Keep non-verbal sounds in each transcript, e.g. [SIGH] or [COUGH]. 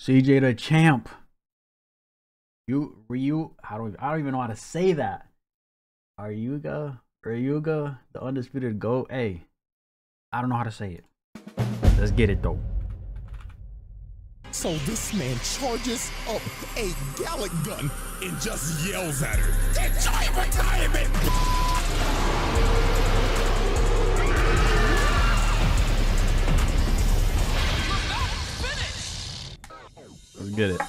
CJ the champ. You Ryu, how do I don't even know how to say that. Ryuga, Ryuga, the undisputed goat. Hey, I don't know how to say it. Let's get it though. So this man charges up a Gallic gun and just yells at her. Enjoy retirement! Let's get it.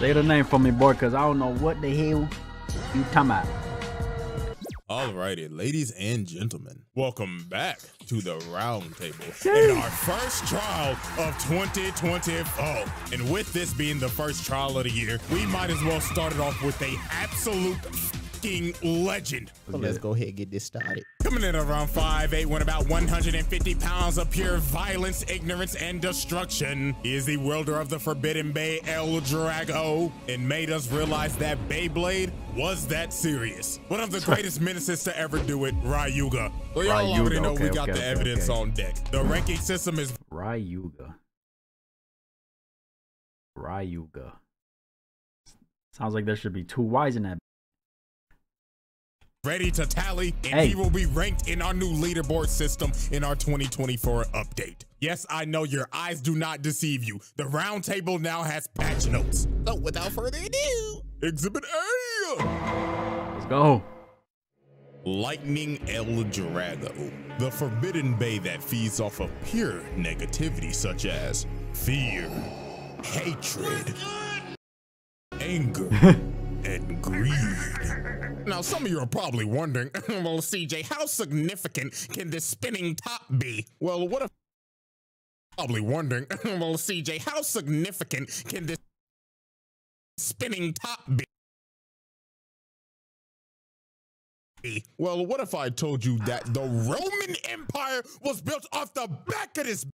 Say the name for me, boy, cause I don't know what the hell you talking about. Alrighty, ladies and gentlemen, welcome back to the round table in our first trial of 2024. And with this being the first trial of the year, we might as well start it off with a absolute fucking legend. So let's go ahead and get this started. Coming in around 5'8", when about 150 pounds of pure violence, ignorance, and destruction. He is the wielder of the Forbidden Bay L-Drago and made us realize that Beyblade was that serious. One of the [LAUGHS] greatest menaces to ever do it, Ryuga. Well, y'all Ryuga, already know okay, we got okay, the okay, evidence okay. on deck. The ranking system is Ryuga. Ryuga. Sounds like there should be two Y's in that. Ready to tally, and Hey. he will be ranked in our new leaderboard system in our 2024 update. Yes, I know your eyes do not deceive you. The round table now has patch notes. So without further ado, Exhibit A. Let's go. Lightning L-Drago, the forbidden bay that feeds off of pure negativity such as fear, hatred, anger, [LAUGHS] and greed. Now, some of you are probably wondering, [LAUGHS] well, CJ, how significant can this spinning top be? Well, what if probably wondering, [LAUGHS] well, CJ, how significant can this spinning top be? Well, what if I told you that the Roman Empire was built off the back of this?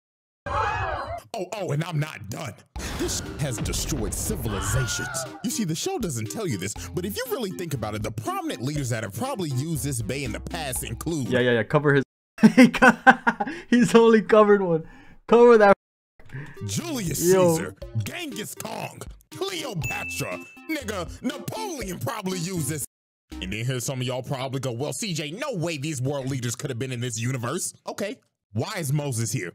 Oh, oh, and I'm not done. This has destroyed civilizations. You see, the show doesn't tell you this, but if you really think about it, the prominent leaders that have probably used this bay in the past include Yeah, yeah, yeah. Cover his. [LAUGHS] He's only covered one. Cover that. [LAUGHS] Julius Yo. Caesar, Genghis Kong, Cleopatra, nigga, Napoleon probably used this. And then here's some of y'all probably go, well, CJ, no way these world leaders could have been in this universe. Okay, why is Moses here?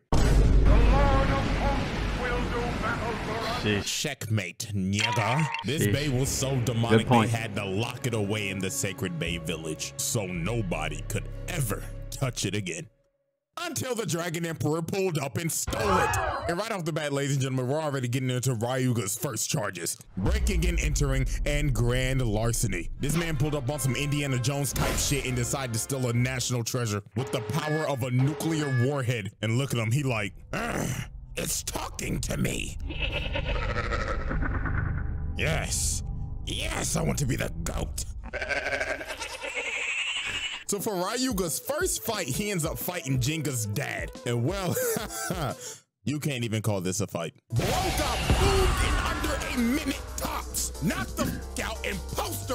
Sheesh. Checkmate, nigga. This Sheesh. bay was so demonic they had to lock it away in the sacred bay village so nobody could ever touch it again. Until the Dragon Emperor pulled up and stole it. And right off the bat, ladies and gentlemen, we're already getting into Ryuga's first charges. Breaking and entering and grand larceny. This man pulled up on some Indiana Jones type shit and decided to steal a national treasure with the power of a nuclear warhead. And look at him, he like, it's talking to me. [LAUGHS] Yes. Yes, I want to be the goat. [LAUGHS] so for Ryuga's first fight, he ends up fighting Jenga's dad. And well, [LAUGHS] you can't even call this a fight. Got booed in under a minute tops. Knocked the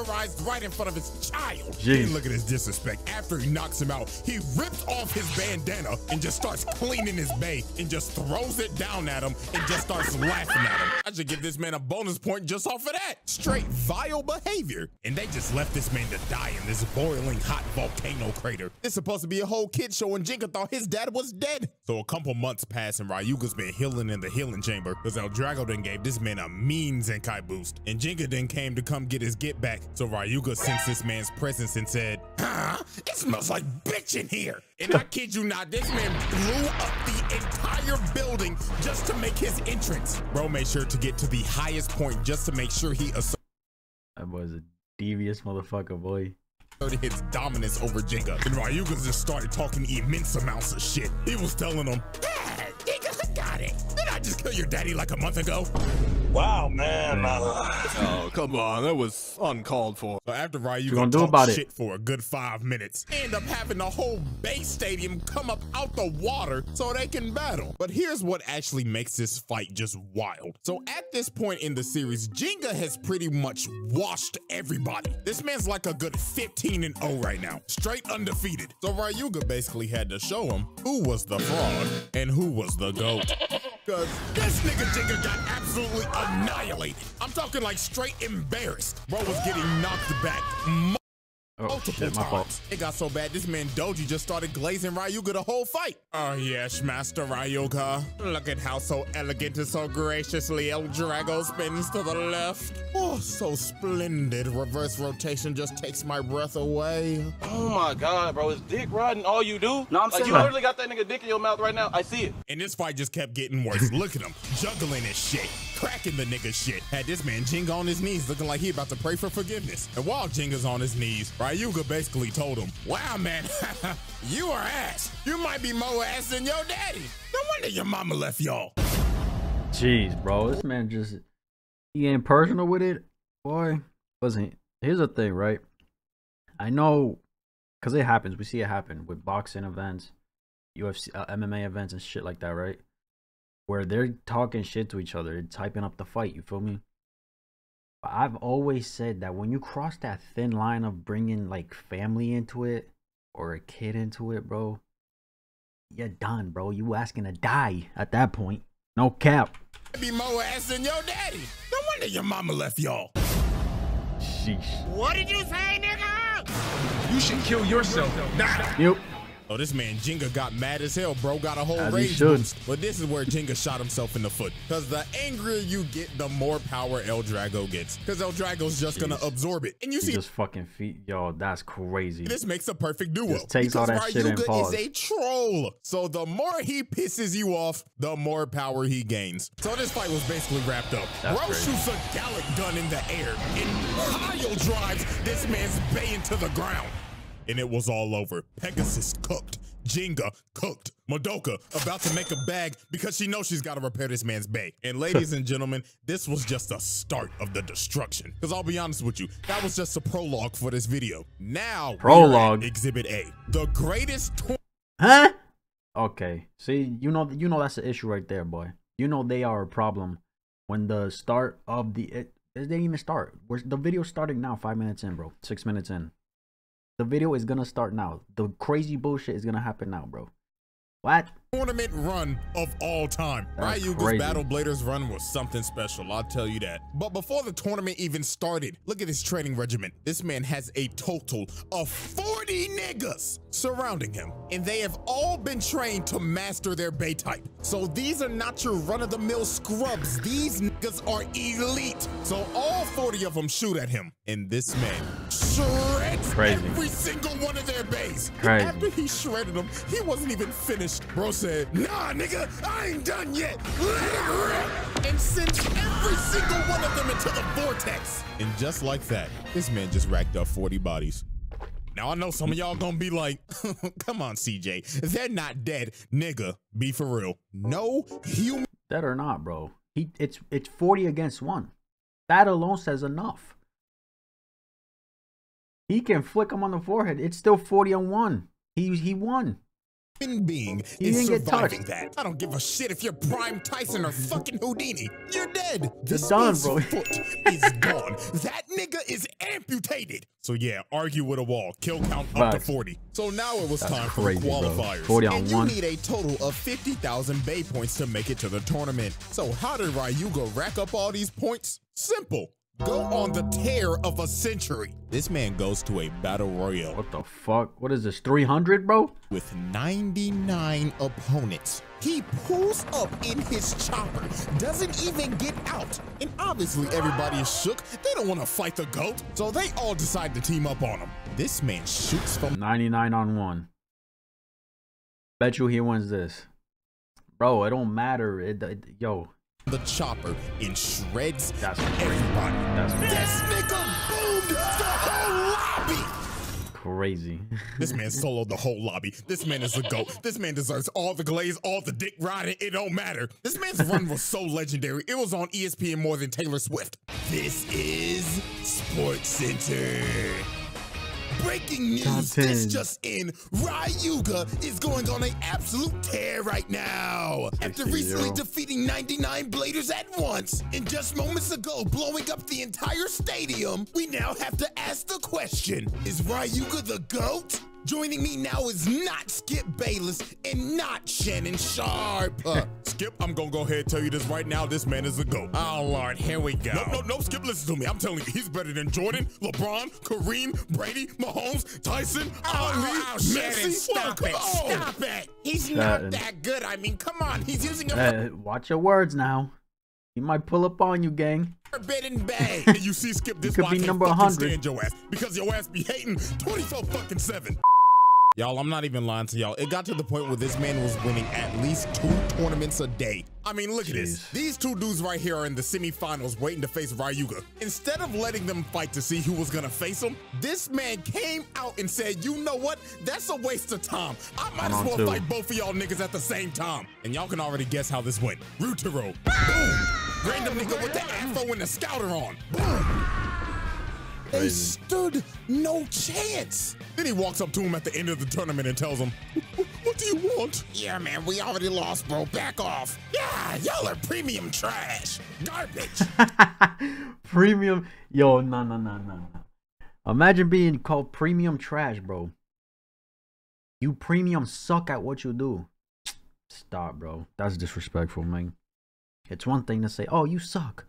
posterized right in front of his child. Jeez. Look at his disrespect. After he knocks him out, he rips off his bandana and just starts cleaning his bay and just throws it down at him and just starts laughing at him. I should give this man a bonus point just off of that. Straight vile behavior. And they just left this man to die in this boiling hot volcano crater. It's supposed to be a whole kid show and Jinka thought his dad was dead. So a couple months pass and Ryuga's been healing in the healing chamber because L-Drago then gave this man a mean Zenkai boost. And Jinka then came to come get his get back. So Ryuga sensed this man's presence and said, huh? It smells like bitch in here. And I kid you not, this man blew up the entire building just to make his entrance. Bro made sure to get to the highest point just to make sure he That boy's a devious motherfucker, boy. his dominance over Jenga. And Ryuga just started talking immense amounts of shit. He was telling him, yeah, Jenga, I got it. I just kill your daddy like a month ago? Wow, man. Uh, Oh, come on. That was uncalled for. So after Ryuga gonna do talked about it? shit for a good five minutes, end up having the whole base stadium come up out the water so they can battle. But here's what actually makes this fight just wild. So at this point in the series, Jenga has pretty much washed everybody. This man's like a good 15 and 0 right now, straight undefeated. So Ryuga basically had to show him who was the fraud and who was the GOAT. Cause this nigga Jinga got absolutely annihilated. I'm talking like straight embarrassed. Bro was getting knocked back Oh multiple shit, my fault. times. It got so bad, this man Doji just started glazing Ryuga the whole fight. Oh yes, Master Ryuga. Look at how so elegant and so graciously El Drago spins to the left. Oh, so splendid. Reverse rotation just takes my breath away. Oh my god, bro, is dick riding all you do? No, I'm like saying- you literally got that nigga dick in your mouth right now. I see it. And this fight just kept getting worse. [LAUGHS] Look at him, juggling his shit, cracking the nigga shit. Had this man Jinga on his knees looking like he about to pray for forgiveness. And while Jinga's on his knees, Ryuga basically told him, Wow, man, [LAUGHS] you are ass. You might be more ass than your daddy. No wonder your mama left y'all. Jeez, bro, this man just he ain't personal with it, boy. Listen, here's the thing, right? I know, cause it happens. We see it happen with boxing events, UFC, uh, MMA events, and shit like that, right? Where they're talking shit to each other, typing up the fight. You feel me? But I've always said that when you cross that thin line of bringing like family into it or a kid into it, bro, you're done, bro. You asking to die at that point. No cap. Be more ass than your daddy. No wonder your mama left y'all. Sheesh. What did you say, nigga? You should kill yourself. Nah. Yep. Oh, this man Jenga got mad as hell, bro. Got a whole As rage boost. But this is where Jenga shot himself in the foot. Cause the angrier you get, the more power L-Drago gets. Cause L-Drago's just gonna absorb it. And you He see, just fucking feet. Yo, that's crazy. this makes a perfect duo. Just takes all because that shit and Ryuga pause. is a troll. So the more he pisses you off, the more power he gains. So this fight was basically wrapped up. That's Bro crazy. shoots a Gallic gun in the air and pile drives this man's bay into the ground. And it was all over. Pegasus cooked. Jenga cooked. Madoka about to make a bag because she knows she's got to repair this man's bay. And ladies and gentlemen, this was just the start of the destruction. Because I'll be honest with you, that was just a prologue for this video. Now, we are at Prologue? Exhibit A, the greatest Huh? Okay. See, you know, you know that's the issue right there, boy. You know they are a problem when the start of the it, it didn't even start. We're, the video starting now, five minutes in, bro. Six minutes in. The video is gonna start now. The crazy bullshit is gonna happen now, bro. What? Tournament run of all time. That's Ryuga's crazy. Battle Bladers run was something special, I'll tell you that. But before the tournament even started, look at his training regimen. This man has a total of 40 niggas surrounding him, and they have all been trained to master their Bay type. So these are not your run-of-the-mill scrubs. These niggas are elite. So all 40 of them shoot at him, and this man shreds Crazy. every single one of their bays. Crazy. After he shredded them, he wasn't even finished. Bro said, Nah, nigga, I ain't done yet. Let it rip. And sends every single one of them into the vortex. And just like that, this man just racked up 40 bodies. Now I know some of y'all gonna be like, [LAUGHS] come on, CJ, they're not dead. Nigga, be for real. No human Dead or not, bro? He it's it's forty against one. That alone says enough. He can flick him on the forehead. It's still forty on one. He he won. Being He is surviving that. I don't give a shit if you're Prime Tyson or fucking Houdini. You're dead. This done, bro. foot is gone. That nigga is amputated. So yeah, argue with a wall. Kill count up to 40. So now it was That's time crazy, for the bro. qualifiers. 40 on and you one. need a total of 50,000 Bay points to make it to the tournament. So how did Ryuga rack up all these points? Simple. Go on the tear of a century. This man goes to a battle royale What the fuck? What is this? Three hundred, bro? with 99 opponents. He pulls up in his chopper, doesn't even get out. And obviously everybody is shook. They don't want to fight the GOAT. So they all decide to team up on him. This man shoots from Ninety nine on one. Bet you he wins this, bro. It don't matter. It, it- yo, the chopper and shreds That's everybody. That's. This nigga boomed the whole lobby. crazy. [LAUGHS] This man soloed the whole lobby. This man is a goat. This man deserves all the glaze, all the dick riding. It don't matter. This man's run was so legendary. It was on ESPN more than Taylor Swift. This is Sports Center. Breaking news, this just in, Ryuga is going on an absolute tear right now. After recently defeating 99 Bladers at once, and just moments ago blowing up the entire stadium, we now have to ask the question, is Ryuga the GOAT? Joining me now is not Skip Bayless and not Shannon Sharpe. Uh, Skip, I'm gonna go ahead and tell you this right now. This man is a GOAT. Oh, Lord, here we go. No, no, no, Skip, listen to me. I'm telling you, he's better than Jordan, LeBron, Kareem, Brady, Mahomes, Tyson, Oh, Ali, oh, Shannon, Messi. stop Well, it. on. Stop it. He's Shannon. not that good. I mean, come on. He's using a Hey, watch your words now. He might pull up on you, gang. forbidden bay. [LAUGHS] And you see, Skip, this could be number fucking 100. stand your ass. Because your ass be hating 24 fucking 7. Y'all, I'm not even lying to y'all. It got to the point where this man was winning at least two tournaments a day. I mean, look at this. These two dudes right here are in the semifinals waiting to face Ryuga. Instead of letting them fight to see who was gonna face him, this man came out and said, you know what? That's a waste of time. I might as well fight both of y'all niggas at the same time. And y'all can already guess how this went. Rutero. Boom. Random nigga with the afro and the scouter on. Boom. They Crazy. stood no chance. Then he walks up to him at the end of the tournament and tells him, what do you want? Yeah, man, we already lost, bro. Back off. Yeah, y'all are premium trash. Garbage. [LAUGHS] premium. Yo, no, no, no, no, no. Imagine being called premium trash, bro. You premium suck at what you do. Stop, bro. That's disrespectful, man. It's one thing to say, "Oh, you suck."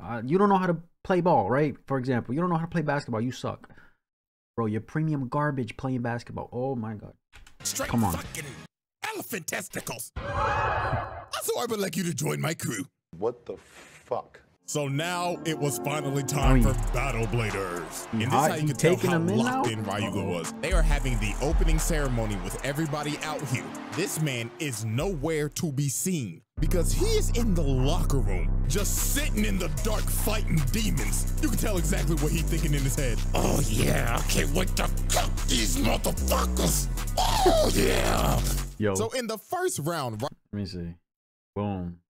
Uh, you don't know how to play ball, right? For example, you don't know how to play basketball. You suck, bro. You're premium garbage playing basketball. Oh my god. Straight Come on. fucking elephant testicles. [LAUGHS] Also, I would like you to join my crew. What the fuck? So now it was finally time for Battle Bladers. You And this hot- how you you can tell how them in locked in Ryuga was. They are having the opening ceremony with everybody out here. This man is nowhere to be seen because he is in the locker room, just sitting in the dark fighting demons. You can tell exactly what he's thinking in his head. oh, yeah. I can't wait to cook these motherfuckers. Oh, yeah. Yo, So in the first round, let me see. Boom.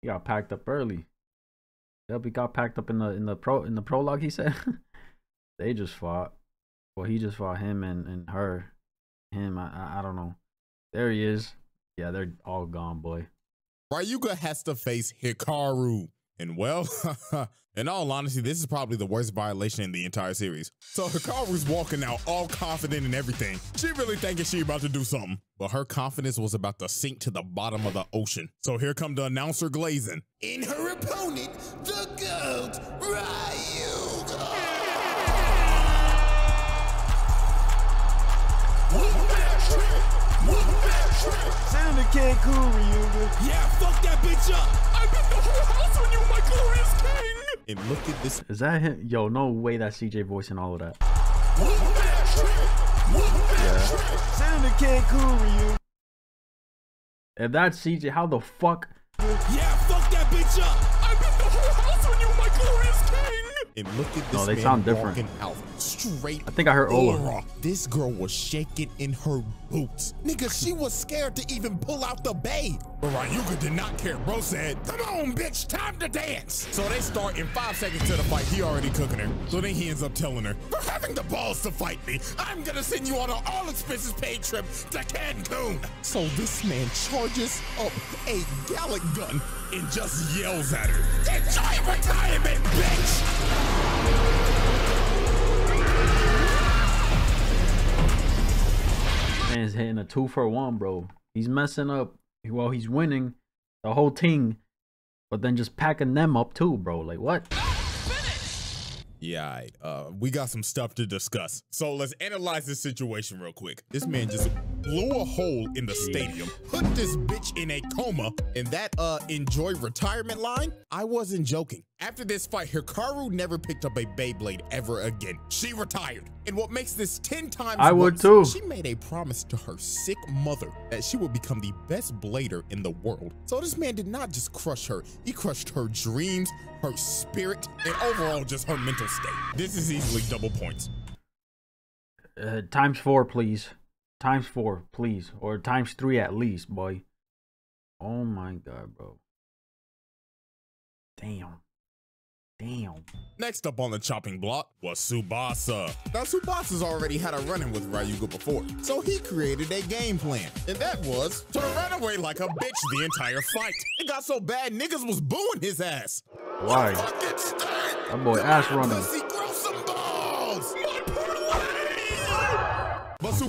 He got packed up early. Yep, he got packed up in the in the pro in the prologue. He said [LAUGHS] they just fought. Well, he just fought him and and her, him. I I, I don't know. There he is. Yeah, they're all gone, boy. Ryuga has to face Hikaru. And well, [LAUGHS] in all honesty, this is probably the worst violation in the entire series. So Hikaru's walking out all confident and everything. She really thinking she about to do something. But her confidence was about to sink to the bottom of the ocean. So here come the announcer glazing. In her opponent, the GOAT, Ryuga. Cancun, Ryuga. Yeah, fuck that bitch up. I bet the whole house on you, my glorious king. And look at this. Is that him? Yo, no way that CJ voicing all of that. Sounded Cancun, Ryuga. If that's CJ, how the fuck? Yeah, fuck that bitch up. And look at this No, they man sound different. walking out straight I think I heard Ola. aura. This girl was shaking in her boots. Nigga, she was scared to even pull out the bay. But Ryuga did not care. Bro said, come on, bitch, time to dance. So they start in five seconds to the fight. He already cooking her. So then he ends up telling her, for having the balls to fight me, I'm gonna send you on an all expenses paid trip to Cancun. So this man charges up a Gallic gun and just yells at her, enjoy retirement, bitch. Man's hitting a two for one, bro. He's messing up. Well, he's winning the whole team, but then just packing them up too, bro. Like what? Yeah, aight. uh, we got some stuff to discuss. So let's analyze this situation real quick. This man just blew a hole in the stadium, put this bitch in a coma, and that uh enjoy retirement line, I wasn't joking. After this fight, Hikaru never picked up a Beyblade ever again. She retired. And what makes this 10 times I would too. She made a promise to her sick mother that she would become the best blader in the world. So this man did not just crush her, he crushed her dreams, her spirit, and overall just her mental state. This is easily double points. Uh, times four, please. Times four, please, or times three at least, boy. Oh my god, bro. Damn. Damn. Next up on the chopping block was Tsubasa. Now Tsubasa's already had a run-in with Ryuga before, so he created a game plan, and that was to run away like a bitch the entire fight. It got so bad niggas was booing his ass. Why? Fucking stink! That boy ass running.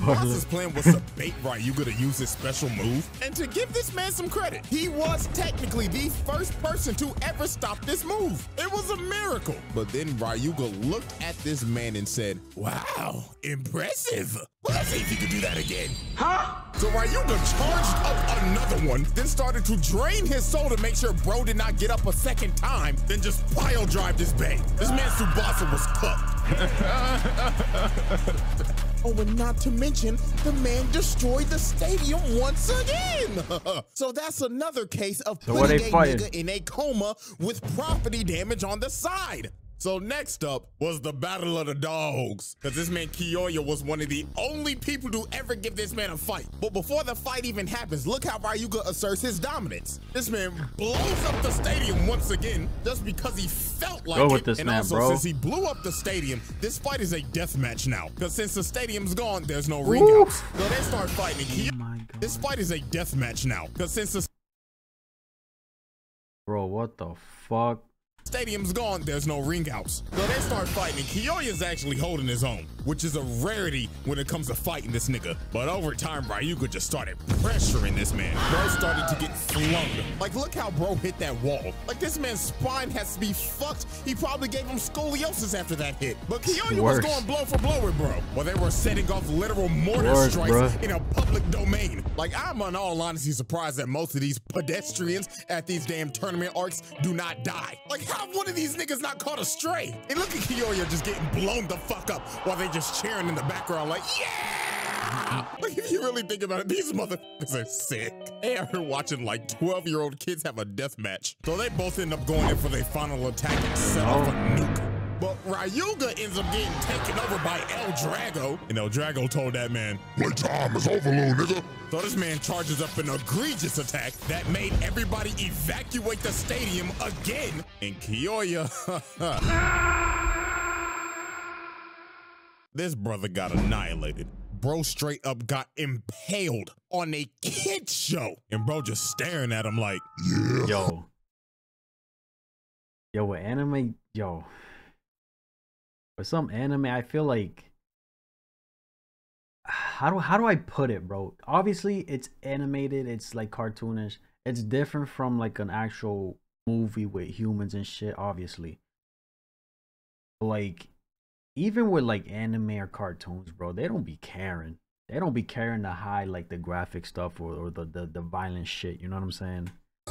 Pussy, grow some balls! My poodle! But Tsubasa's plan was to bait Ryuga to use his special move, and to give this man some credit, he was technically the first person to ever stop this move. It was a miracle. But then Ryuga looked at this man and said, Wow, impressive. Well, let's see if you can do that again. Huh? So Ryuga charged up another one, then started to drain his soul to make sure bro did not get up a second time, then just pile drive this bang. This man Tsubasa was cooked. [LAUGHS] Oh, and not to mention, the man destroyed the stadium once again. [LAUGHS] so that's another case of So putting a fighting? nigga in a coma with property damage on the side. So next up was the Battle of the Dogs. Because this man Kyoya was one of the only people to ever give this man a fight. But before the fight even happens, look how Ryuga asserts his dominance. This man blows up the stadium once again just because he felt like Go it. with this and man, also, bro. since he blew up the stadium, this fight is a death match now. Because since the stadium's gone, there's no ring outs. So they start fighting. Oh god. this fight is a death match now. Because since the Bro, what the fuck? Stadium's gone, there's no ring outs. So they start fighting. Kyoya's actually holding his own, which is a rarity when it comes to fighting this nigga. But over time, Ryuga just started pressuring this man. Bro started to get flung. Like, look how bro hit that wall. Like, this man's spine has to be fucked. He probably gave him scoliosis after that hit. But Kyoya was going blow for blow with bro. While they were setting off literal mortar Worse, strikes bruh. in a public domain. Like, I'm in all honesty surprised that most of these pedestrians at these damn tournament arcs do not die. Like, how one of these niggas not caught a stray? And look at Kyoya just getting blown the fuck up while they just cheering in the background, like, yeah! [LAUGHS] Like, if you really think about it, these motherfuckers are sick. They are watching like 12 year old kids have a death match. So they both end up going in for their final attack and set off a oh. nuke. But Ryuga ends up getting taken over by L-Drago. And L-Drago told that man, Playtime is over, little nigga. so this man charges up an egregious attack that made everybody evacuate the stadium again. And Kyoya, [LAUGHS] this brother got annihilated. Bro straight up got impaled on a kid show. And bro just staring at him like, Yo. Yo, with anime, yo. With some anime, I feel like how do how do I put it, bro? Obviously, it's animated, it's like cartoonish. It's different from like an actual movie with humans and shit, obviously. Like even with like anime or cartoons, bro, they don't be caring. They don't be caring to hide like the graphic stuff or, or the, the the violent shit, you know what I'm saying? [LAUGHS]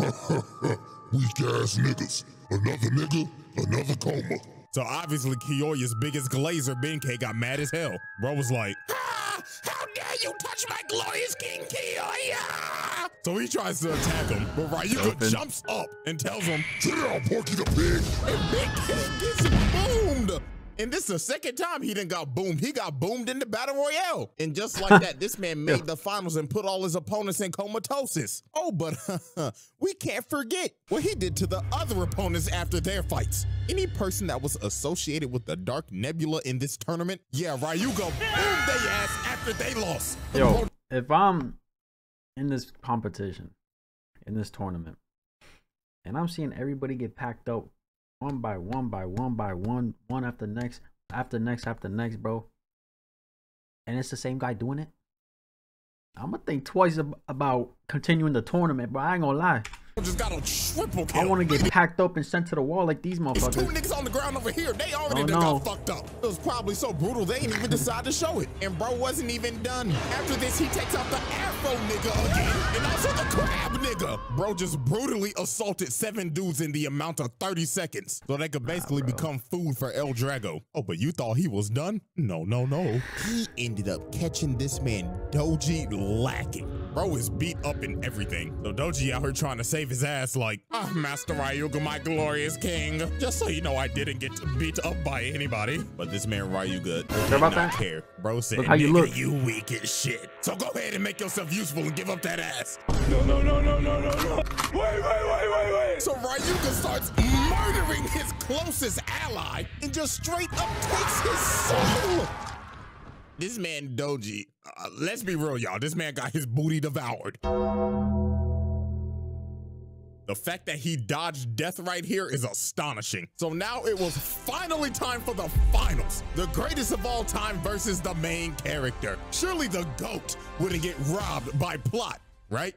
Weak ass niggas. Another nigga, another coma. So obviously Kyoya's biggest glazer, Benkei, got mad as hell. Bro was like, ah, how dare you touch my glorious King Kyoya? So he tries to attack him, but Ryuga Open. jumps up and tells him, Sit down, Porky the Pig. and Benkei gets boomed. And this is the second time he done got boomed. He got boomed in the Battle Royale. And just [LAUGHS] like that, this man made the finals and put all his opponents in comatosis. Oh, but [LAUGHS] we can't forget what he did to the other opponents after their fights. Any person that was associated with the Dark Nebula in this tournament, yeah, Ryuga [LAUGHS] boomed their ass after they lost. Yo, if I'm in this competition, in this tournament, and I'm seeing everybody get packed up one by one by one by one, one after next, after next, after next, bro, and it's the same guy doing it, I'm gonna think twice ab- about continuing the tournament, bro. I ain't gonna lie. just got a triple kill. I want to get packed up and sent to the wall like these There's two motherfuckers. niggas on the ground over here. They already Oh, no. got fucked up. It was probably so brutal they didn't even decide to show it. And bro wasn't even done. After this, he takes out the Afro nigga again, and also the crab nigga. Bro just brutally assaulted seven dudes in the amount of 30 seconds, so they could basically become food for L-Drago. Oh, but you thought he was done? No, no, no. He ended up catching this man Doji lacking. Bro is beat up in everything. So Doji out here trying to save his ass like, ah, Master Ryuga, my glorious king. Just so you know, I didn't get beat up by anybody. But this man Ryuga did sure about not that? care. Bro said, Look how you "Nigga, look." you weak as shit. So go ahead and make yourself useful and give up that ass. No, no, no, no, no, no, no. Wait, wait, wait, wait, wait. So Ryuga starts murdering his closest ally and just straight up takes his soul. This man Doji, uh, let's be real, y'all. This man got his booty devoured. The fact that he dodged death right here is astonishing. So now it was finally time for the finals. The greatest of all time versus the main character. Surely the GOAT wouldn't get robbed by plot, right?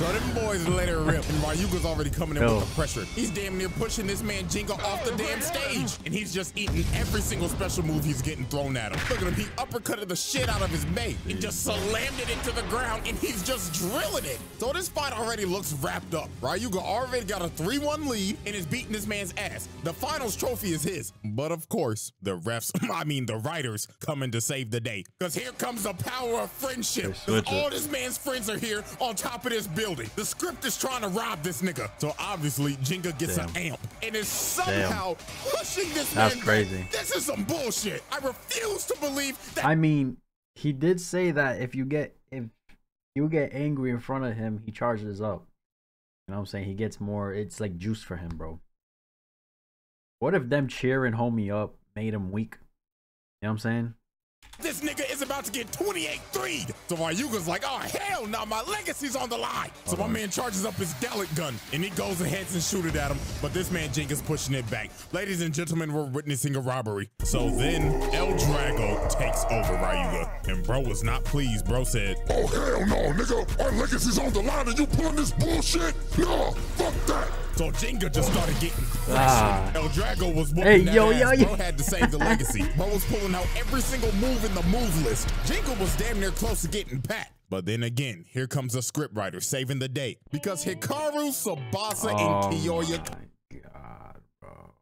So them boys let it rip, and Ryuga's already coming in with the pressure. He's damn near pushing this man Jinga off the damn stage, and he's just eating every single special move he's getting thrown at him. Look at him, he uppercutted the shit out of his mate and just slammed it into the ground, and he's just drilling it. So this fight already looks wrapped up. Ryuga already got a 3-1 lead and is beating this man's ass. The finals trophy is his, but of course, the refs, [LAUGHS] I mean the writers, coming to save the day. Because here comes the power of friendship. They 'Cause switch it. all this man's friends are here on top of this building. The script is trying to rob this nigga. So obviously, Jenga gets an amp and is somehow pushing this That's man back. crazy. This is some bullshit. I refuse to believe that. I mean, he did say that if you get if you get angry in front of him, he charges up. You know what I'm saying? He gets more. It's like juice for him, bro. What if them cheering homie up made him weak? You know what I'm saying? This nigga is about to get 28 3 So Ryuga's like, oh, hell no, my legacy's on the line. So my man charges up his Gallic gun and he goes ahead and shoot it at him. But this man Jinga's pushing it back. Ladies and gentlemen, we're witnessing a robbery. So then L-Drago takes over Ryuga. And bro was not pleased. Bro said, Oh, hell no, nigga. Our legacy's on the line and you pulling this bullshit? No, fuck that. So Jenga just started getting Ah. L-Drago was Hey, yo, yo, yo. Bro had to save the legacy. [LAUGHS] Bro was pulling out every single move in the move list. Jenga was damn near close to getting pat. But then again, here comes a scriptwriter saving the day. Because Hikaru, Tsubasa, Oh and Kyoya my god, bro.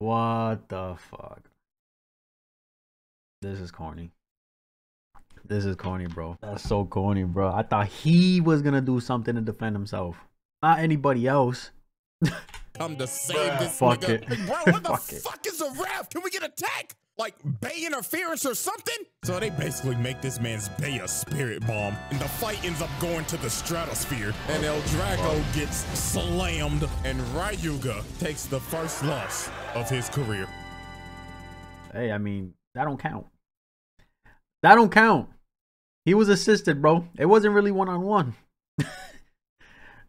What the fuck? This is corny. This is corny, bro. That's so corny, bro. I thought he was gonna do something to defend himself, not anybody else. come to save this Fuck nigga. it. Like, bro, what the Fuck fuck is a ref? Can we get a tech? Like Bay interference or something? So they basically make this man's Bay a spirit bomb, and the fight ends up going to the stratosphere. And L-Drago gets slammed, and Ryuga takes the first loss of his career. Hey, I mean that don't count. That don't count. He was assisted, bro. It wasn't really one on one.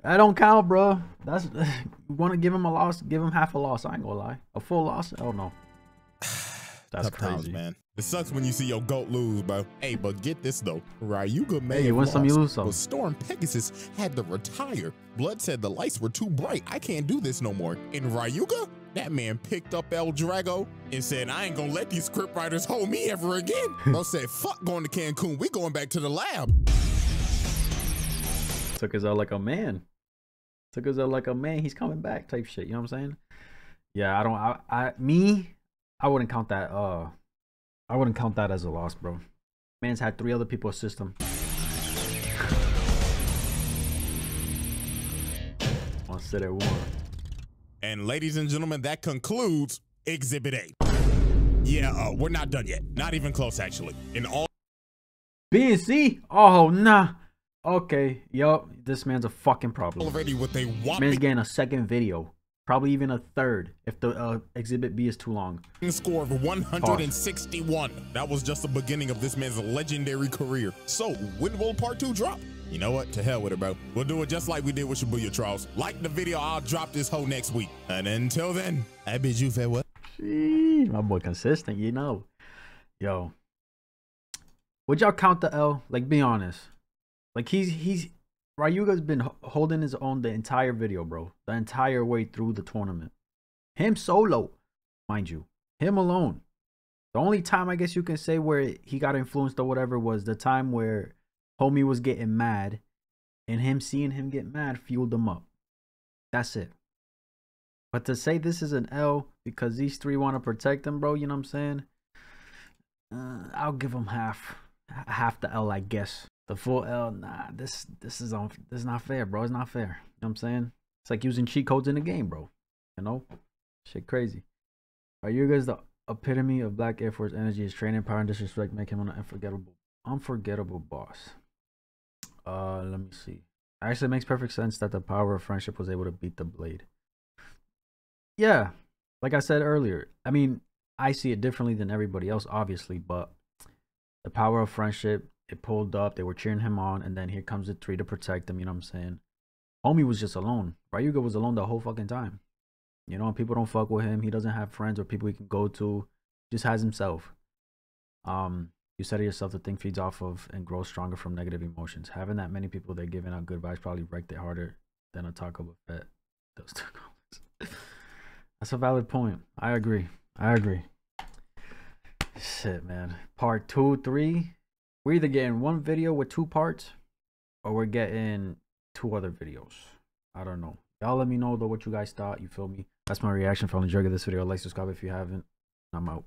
That don't count, bro. That's [LAUGHS] you want to give him a loss, give him half a loss. I ain't gonna lie, a full loss. Oh no, [SIGHS] that's Tough times, crazy. man. It sucks when you see your goat lose, bro. Hey, but get this though. Ryuga may Hey, you have win some, you lose some. But Storm Pegasus had to retire. Blood said the lights were too bright. I can't do this no more. And Ryuga, that man picked up L-Drago and said, I ain't gonna let these scriptwriters hold me ever again. [LAUGHS] Bro said, fuck going to Cancun. We going back to the lab. Took his out like a man. Took his out like a man. He's coming back, type shit. You know what I'm saying? Yeah, I don't. I, I me, I wouldn't count that. Uh, I wouldn't count that as a loss, bro. Man's had three other people assist him. I'll sit at one. And ladies and gentlemen, that concludes Exhibit A. Yeah, uh, we're not done yet. Not even close, actually. In all B and C? Oh nah. Okay, yup. This man's a fucking problem. already with a whopping Man's getting a second video, probably even a third if the uh, exhibit B is too long. score of 161. That was just the beginning of this man's legendary career. So, when will part two drop? You know what? To hell with it, bro. We'll do it just like we did with Shibuya Trials. Like the video, I'll drop this hoe next week. And until then, I bid you farewell. Sheesh, my boy consistent, you know. Yo. Would y'all count the L? Like be honest. Like he's he's Ryuga's been holding his own the entire video, bro. The entire way through the tournament. Him solo, mind you. Him alone. The only time I guess you can say where he got influenced or whatever was the time where homie was getting mad and him seeing him get mad fueled him up. That's it. But to say this is an L because these three want to protect him, bro, you know what I'm saying? Uh, I'll give him half, half the L, I guess. The full L, nah, this this is on, this is not fair, bro. It's not fair. You know what I'm saying? It's like using cheat codes in the game, bro. You know, shit, crazy. Are you guys the epitome of Black Air Force energy? His training, power, and disrespect make him an unforgettable, unforgettable boss. Uh, let me see. Actually, it makes perfect sense that the power of friendship was able to beat the blade. Yeah, like I said earlier, I mean, I see it differently than everybody else, obviously, but the power of friendship It pulled up. They were cheering him on, and then here comes the three to protect him. You know what I'm saying? Homie was just alone. Ryuga was alone the whole fucking time. You know, people don't fuck with him. He doesn't have friends or people he can go to. Just has himself. Um, you said it yourself. The thing feeds off of and grows stronger from negative emotions. Having that many people that giving out good vibes probably wrecked it harder than a Taco Buffet. Two comments. That's a valid point. I agree. I agree. Shit, man. Part two, three. We're either getting one video with two parts, or we're getting two other videos. I don't know. Y'all let me know though what you guys thought. You feel me? That's my reaction. If you enjoyed this video, like, subscribe if you haven't. I'm out.